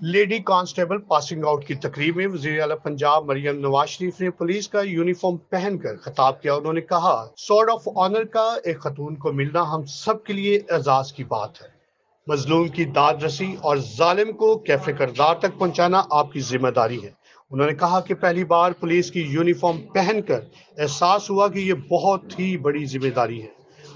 Lady constable passing out की तकरीब में वज़ीर अला पंजाब मरियम नवाज़ शरीफ ने पुलिस का यूनिफॉर्म पहनकर खिताब किया। उन्होंने कहा सॉर्ड ऑफ़ ऑनर का एक खतून को मिलना हम सब के लिए एजाज की बात है। मजलूम की दाद रसी और जालिम को कैफ़े करदार तक पहुंचाना आपकी ज़िम्मेदारी है। उन्होंने कहा कि पहली बार पुलिस की यूनिफॉर्म पहनकर एहसास हुआ कि ये बहुत ही बड़ी ज़िम्मेदारी है।